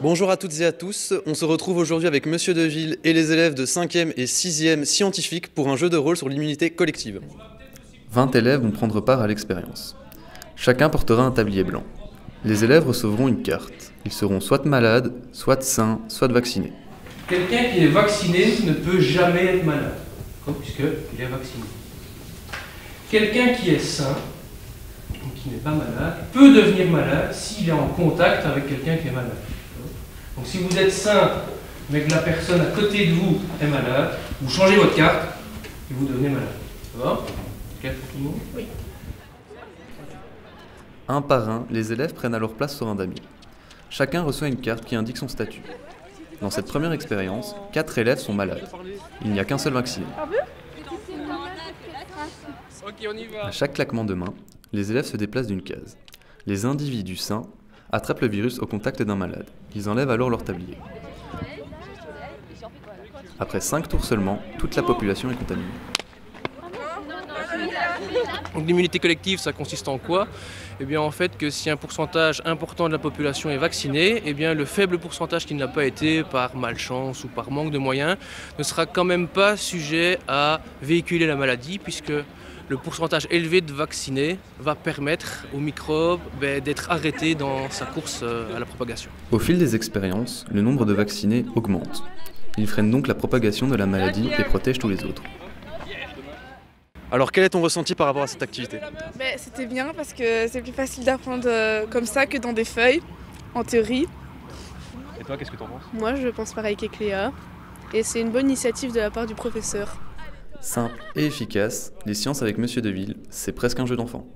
Bonjour à toutes et à tous, on se retrouve aujourd'hui avec Monsieur Deville et les élèves de 5e et 6e scientifiques pour un jeu de rôle sur l'immunité collective. 20 élèves vont prendre part à l'expérience. Chacun portera un tablier blanc. Les élèves recevront une carte. Ils seront soit malades, soit sains, soit vaccinés. Quelqu'un qui est vacciné ne peut jamais être malade, puisqu'il est vacciné. Quelqu'un qui est sain, qui n'est pas malade, peut devenir malade s'il est en contact avec quelqu'un qui est malade. Donc si vous êtes sain, mais que la personne à côté de vous est malade, vous changez votre carte et vous devenez malade. Ça va? Pour tout le monde? Oui. Un par un, les élèves prennent alors place sur un damier. Chacun reçoit une carte qui indique son statut. Dans cette première expérience, quatre élèves sont malades. Il n'y a qu'un seul vacciné. À chaque claquement de main, les élèves se déplacent d'une case. Les individus sains attrapent le virus au contact d'un malade. Ils enlèvent alors leur tablier. Après cinq tours seulement, toute la population est contaminée. l'immunité collective, ça consiste en quoi? Eh bien en fait que si un pourcentage important de la population est vacciné, eh bien le faible pourcentage qui ne l'a pas été par malchance ou par manque de moyens ne sera quand même pas sujet à véhiculer la maladie puisque le pourcentage élevé de vaccinés va permettre aux microbes ben, d'être arrêtés dans sa course euh, à la propagation. Au fil des expériences, le nombre de vaccinés augmente. Ils freinent donc la propagation de la maladie et protègent tous les autres. Alors quel est ton ressenti par rapport à cette activité? Ben, C'était bien parce que c'est plus facile d'apprendre euh, comme ça que dans des feuilles, en théorie. Et toi, qu'est-ce que tu en penses? Moi, je pense pareil qu'Ecléa. Et c'est une bonne initiative de la part du professeur. Simple et efficace, les sciences avec Monsieur Deville, c'est presque un jeu d'enfant.